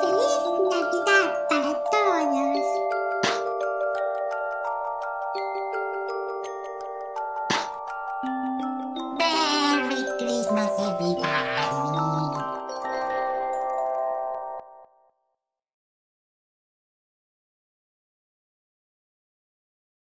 Feliz Navidad para todos. Merry Christmas, everybody.